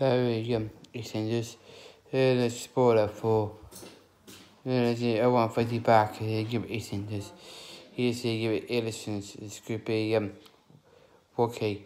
Very um, extenders. Uh, let's spoiler for. Uh, I want to fight back. Uh, give it extenders. Here's uh, give it Edison's. This could be um 4K.